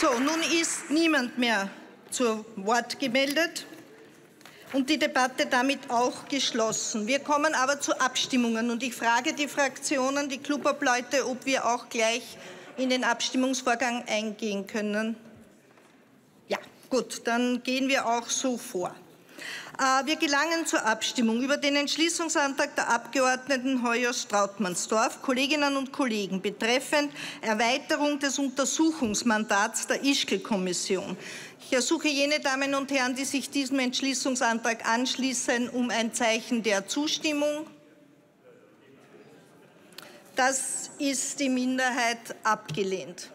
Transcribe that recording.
So, nun ist niemand mehr zu Wort gemeldet und die Debatte damit auch geschlossen. Wir kommen aber zu Abstimmungen und ich frage die Fraktionen, die Klubobleute, ob wir auch gleich in den Abstimmungsvorgang eingehen können. Ja, gut, dann gehen wir auch so vor. Äh, wir gelangen zur Abstimmung über den Entschließungsantrag der Abgeordneten Heuer-Strautmannsdorf, Kolleginnen und Kollegen, betreffend Erweiterung des Untersuchungsmandats der Ischgl-Kommission. Ich ersuche jene Damen und Herren, die sich diesem Entschließungsantrag anschließen, um ein Zeichen der Zustimmung. Das ist die Minderheit abgelehnt.